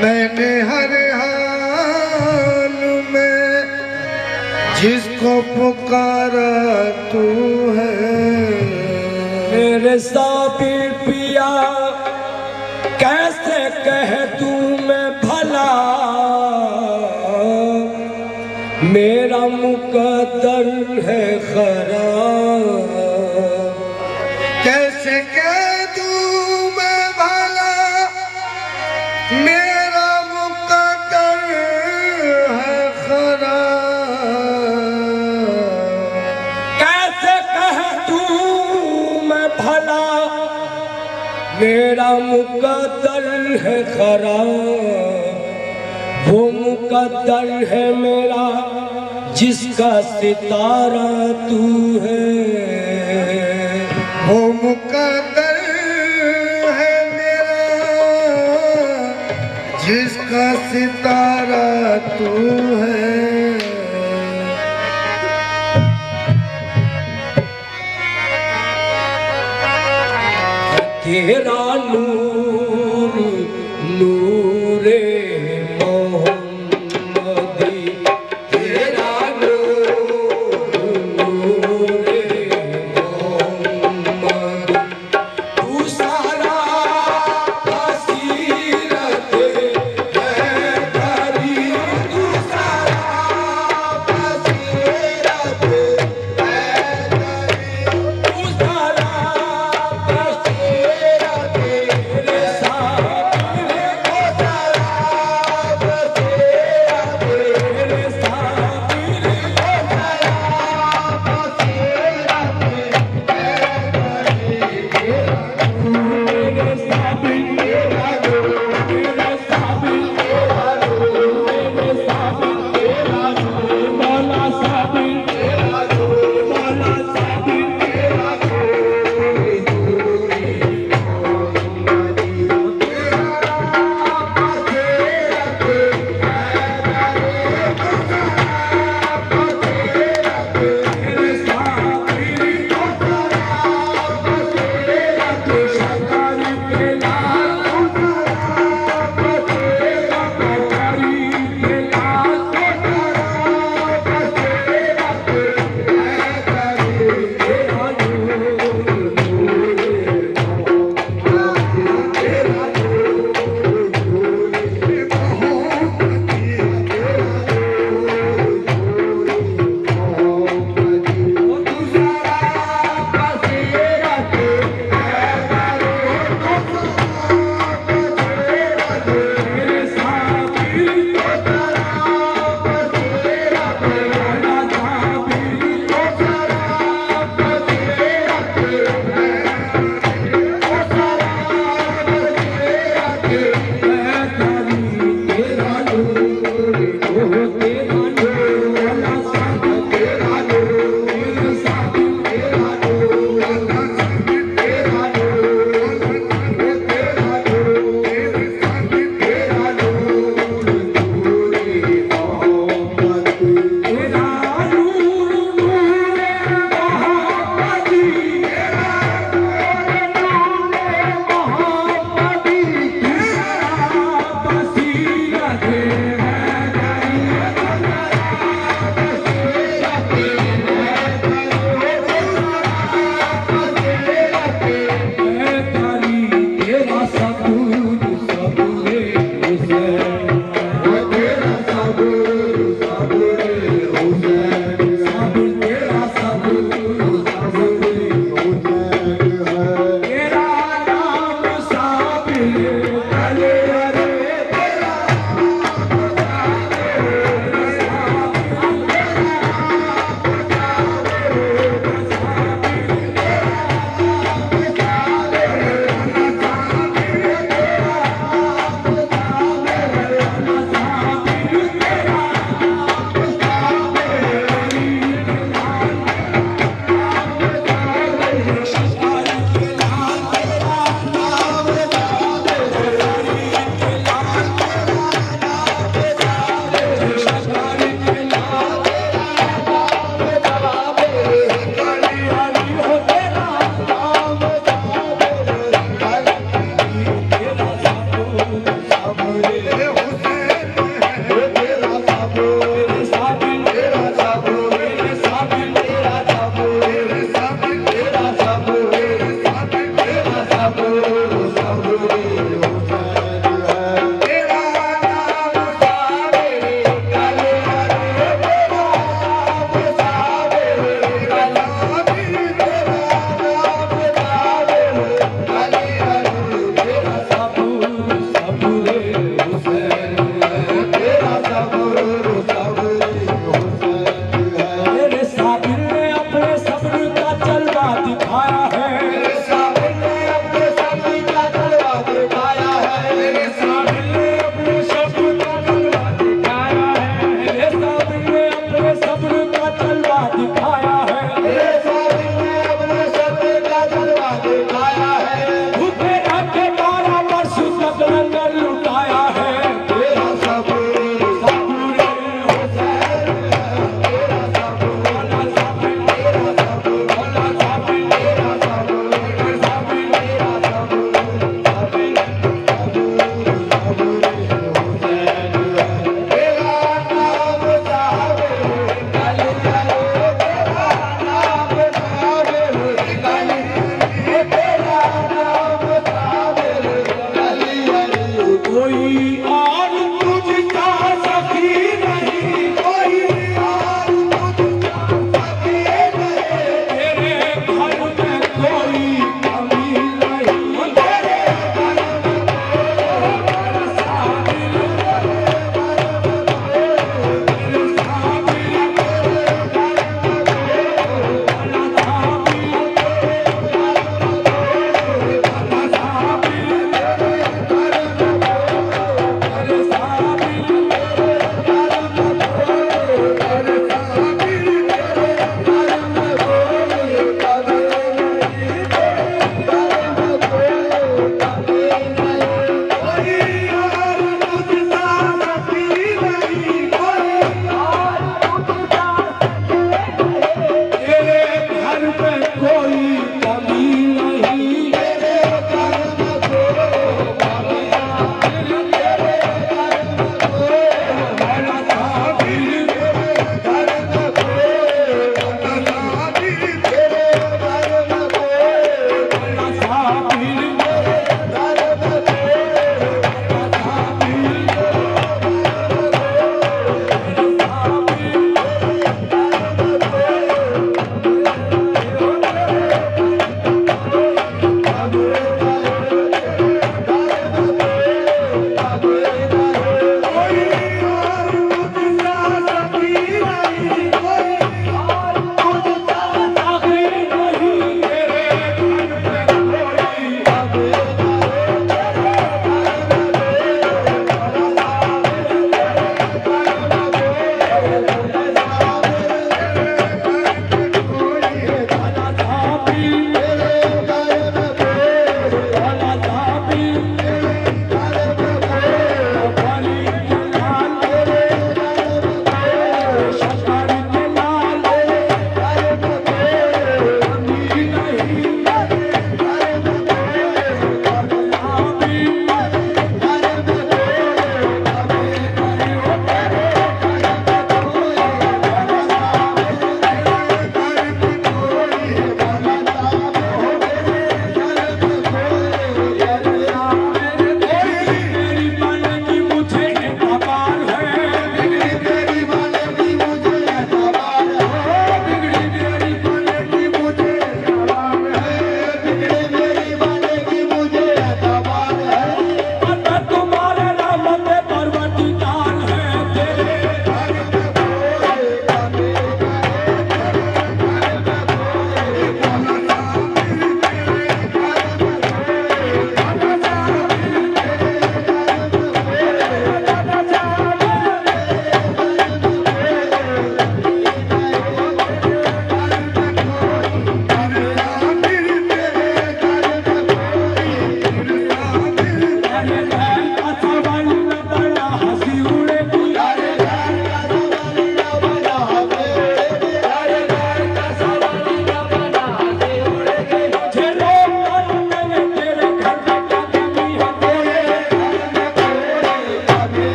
میں نے ہر حال میں جس کو پکارا تو ہے۔ میرے ساتھ بھلا میرا مقدر ہے خراب، وہ مقدر ہے میرا، جس کا ستارہ تو ہے۔ وہ مقدر ہے میرا، جس کا ستارہ تو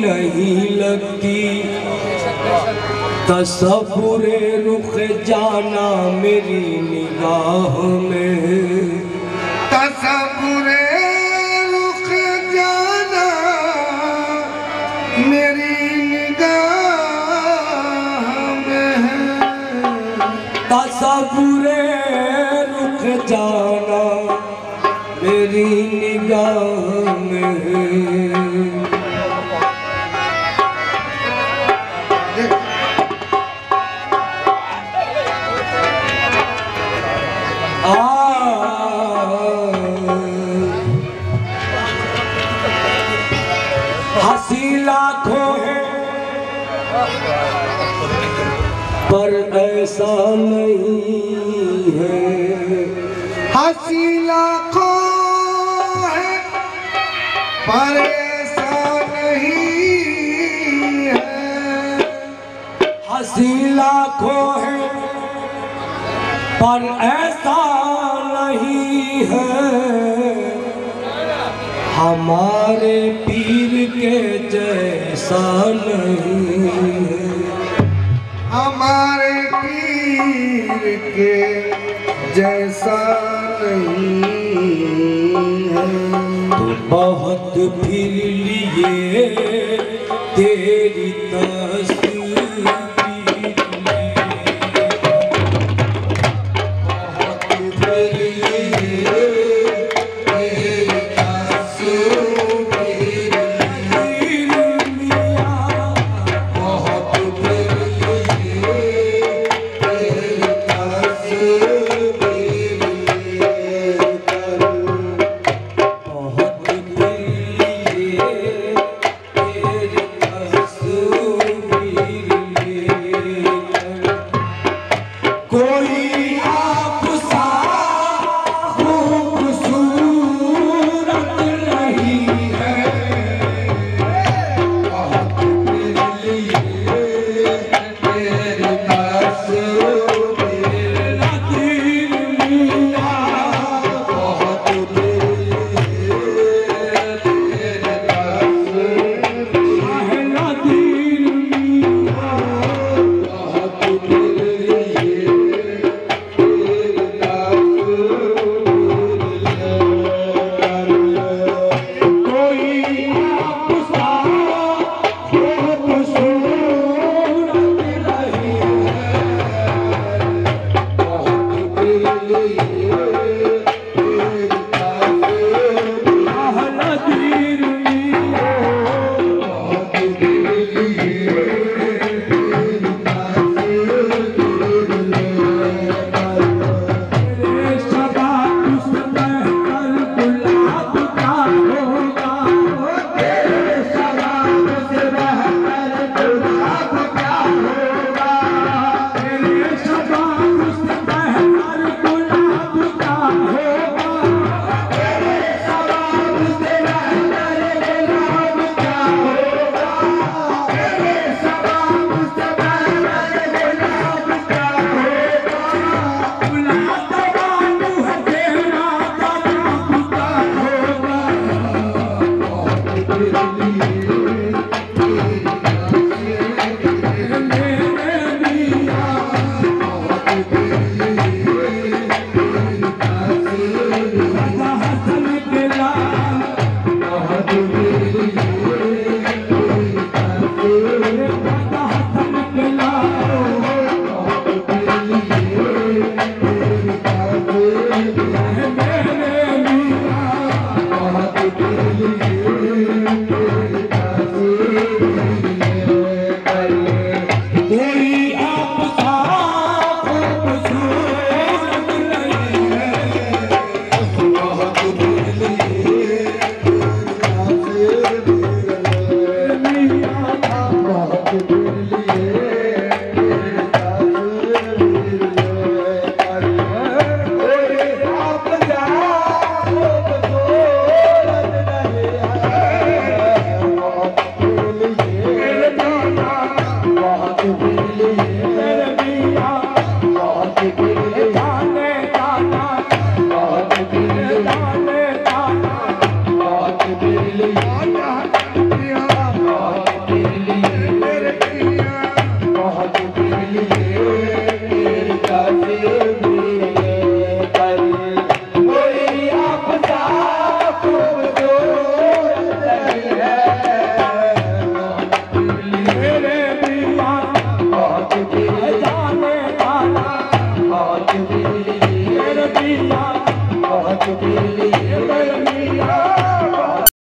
نہیں لگتی تصور رخ جانا میری نگاہ میں۔ تصور ایسا نہیں ہے۔ ہنسی لاکھوں ہے، پر ایسا نہیں ہے۔ ہنسی لاکھوں ہے، پر ایسا نہیں ہے۔ ہمارے پیر کے جیسا نہیں ہمارے کے جیسا نہیں ہے۔ تو بہت پھر لیے